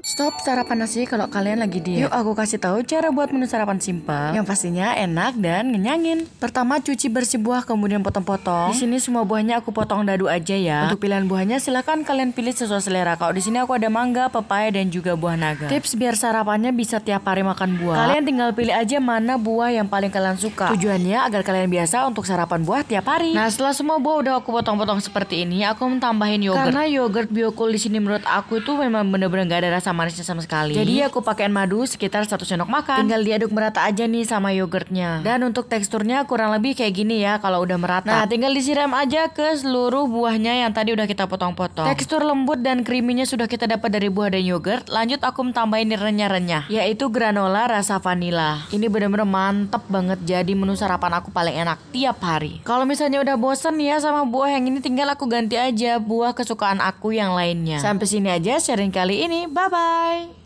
Stop sarapan nasi kalau kalian lagi diet. Yuk aku kasih tahu cara buat menu sarapan simpel yang pastinya enak dan ngenyangin. Pertama cuci bersih buah kemudian potong-potong. Di sini semua buahnya aku potong dadu aja ya. Untuk pilihan buahnya silahkan kalian pilih sesuai selera. Kalau di sini aku ada mangga, pepaya dan juga buah naga. Tips biar sarapannya bisa tiap hari makan buah. Kalian tinggal pilih aja mana buah yang paling kalian suka. Tujuannya agar kalian biasa untuk sarapan buah tiap hari. Nah setelah semua buah udah aku potong-potong seperti ini, aku tambahin yogurt. Karena yogurt biokul di sini menurut aku itu memang bener-bener gak ada rasa manisnya sama sekali. Jadi aku pakein madu sekitar satu sendok makan. Tinggal diaduk merata aja nih sama yogurtnya. Dan untuk teksturnya kurang lebih kayak gini ya kalau udah merata. Nah tinggal disiram aja ke seluruh buahnya yang tadi udah kita potong-potong. Tekstur lembut dan creaminya sudah kita dapat dari buah dan yogurt. Lanjut aku tambahin renyah-renyah, yaitu granola rasa vanila. Ini bener-bener mantep banget jadi menu sarapan aku paling enak tiap hari. Kalau misalnya udah bosen ya sama buah yang ini tinggal aku ganti aja buah kesukaan aku yang lainnya. Sampai sini aja sharing kali ini. Bye bye.